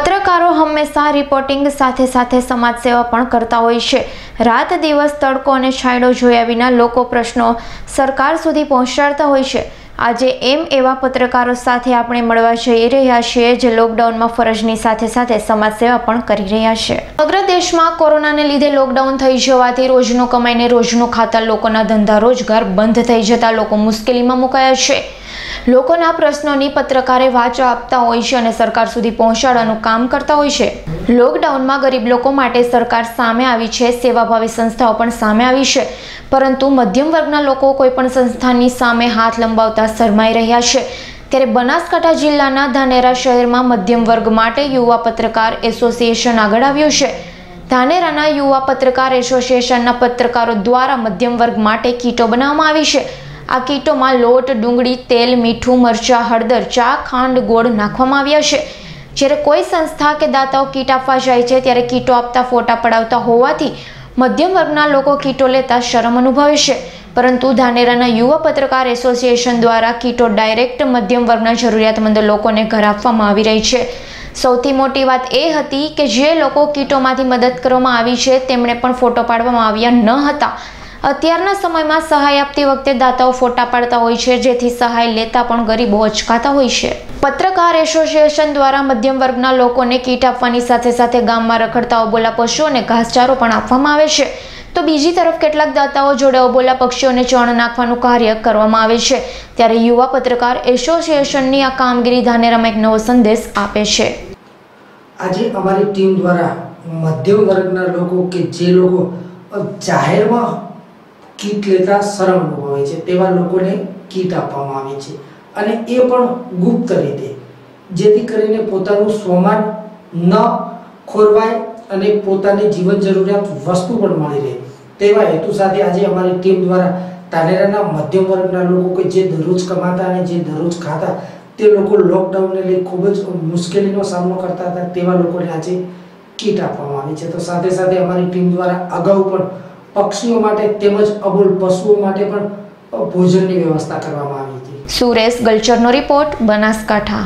પત્રકારો હંમેશા રિપોર્ટિંગ સાથે સાથે સમાજ સેવા પણ કરતા હોય છે. રાત દિવસ તડકો અને છાંયડો જોયા વિના લોકો પ્રશ્નો સરકાર સુધી પહોંચાડતા હોય છે. આજે એમ એવા પત્રકારો સાથે આપણે મળવા જઈ રહ્યા છીએ જે લોકડાઉનમાં ફરજની સાથે સાથે સમાજ સેવા પણ કરી રહ્યા છે. સમગ્ર દેશમાં કોરોનાને લીધે લોકડાઉન થઈ જવાથી રોજનું કમાઈને રોજનું ખાતા લોકોના ધંધા રોજગાર બંધ થઈ જતા લોકો મુશ્કેલીમાં મુકાયા છે. લોકોના પ્રશ્નોની પત્રકારે વાચા આપતા હોય છે અને સરકાર સુધી પહોંચાડવાનું કામ કરતા હોય છે. લોકડાઉનમાં ગરીબ લોકો માટે સરકાર સામે આવી છે, સેવાભાવી સંસ્થાઓ પણ સામે આવી છે. પરંતુ મધ્યમ વર્ગના લોકો કોઈપણ સંસ્થાની સામે હાથ લંબાવતા શરમાઈ રહ્યા છે. ત્યારે બનાસકાંઠા જિલ્લાના ધાનેરા શહેરમાં મધ્યમ વર્ગ માટે યુવા પત્રકાર એસોસિએશન આગળ આવ્યું છે. ધાનેરાના યુવા પત્રકાર એસોસિએશનના પત્રકારો દ્વારા મધ્યમ વર્ગ માટે કીટો બનાવવામાં આવી છે. આ કીટોમાં લોટ, ડુંગળી, તેલ, મીઠું, મરચાં, હળદર, ચા, ખાંડ, ગોળ નાખવામાં આવ્યા છે. જ્યારે કોઈ સંસ્થા કે દાતાઓ કીટ આપવા જાય છે, ત્યારે કીટો આપતા ફોટા પડાવતા હોવાથી મધ્યમ વર્ગના લોકો કીટો લેતા શરમ અનુભવે છે. પરંતુ ધાનેરાના યુવા પત્રકાર એસોસિએશન દ્વારા કીટો ડાયરેક્ટ મધ્યમ વર્ગના જરૂરિયાતમંદ લોકોને ઘર આપવામાં આવી રહી છે. સૌથી મોટી વાત એ હતી કે જે લોકો કીટોમાંથી મદદ કરવામાં આવી છે, તેમણે પણ ફોટો પાડવામાં આવ્યા ન હતા. અત્યારના સમયમાં સહાય આપતી વખતે દાતાઓ ફોટા પાડતા હોય છે, જેથી સહાય લેતા પણ ગરીબો અચકાતા હોય છે. પત્રકાર એસોસિએશન દ્વારા મધ્યમ વર્ગના લોકોને કીટ આપવાની સાથે સાથે ગામમાં રખડતા અબોલા પશુઓને ઘાસચારો પણ આપવામાં આવે છે. તો બીજી તરફ કેટલાક દાતાઓ જોડે અબોલા પક્ષીઓને ચણ નાખવાનું કાર્ય કરવામાં આવે છે. ત્યારે યુવા પત્રકાર એસોસિએશનની આ કામગીરી ધાનેરામાં એક નવો સંદેશ આપે છે. આજે અમારી ટીમ દ્વારા મધ્યમ વર્ગના લોકો કે જે લોકો જાહેરમાં કીટ લેતા શરમ અનુભવે છે. તેવા લોકોને કીટ આપવામાં આવે છે. અને એ પણ ગુપ્ત રીતે. જેથી કરીને પોતાનું સ્વમાન ન ખોરવાય અને પોતાની જીવન જરૂરિયાત વસ્તુ પણ મળી રહે. તેવા હેતુ સાથે આજે અમારી ટીમ દ્વારા તાનેરાના મધ્યમ વર્ગના લોકો કે જે દરરોજ કમાતા અને જે દરરોજ ખાતા, તે લોકો લોકડાઉનને લઈ ખૂબ જ મુશ્કેલીનો સામનો કરતા હતા. તેવા લોકોને આજે કીટ આપવામાં આવી છે. તો સાથે સાથે અમારી ટીમ દ્વારા અગાઉ પણ પક્ષીઓ માટે તેમજ અબોલ પશુઓ માટે પણ ભોજનની વ્યવસ્થા કરવામાં આવી હતી. સુરેશ ગલચરનો રિપોર્ટ બનાસકાંઠા.